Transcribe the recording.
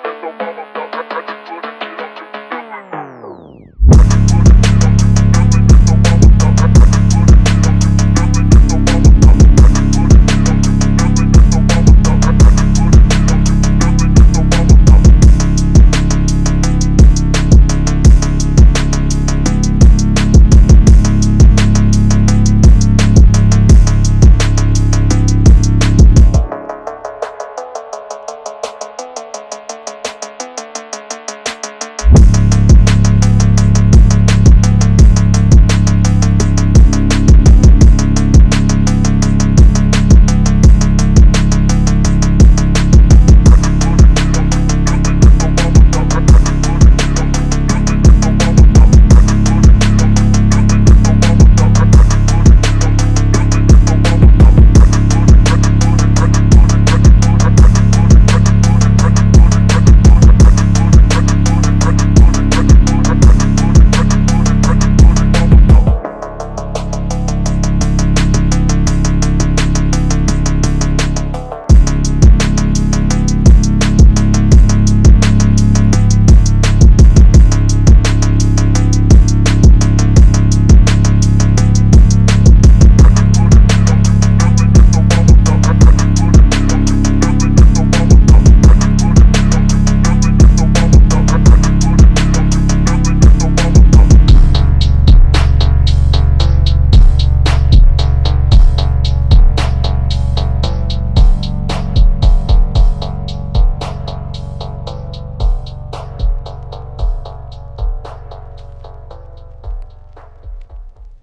Então,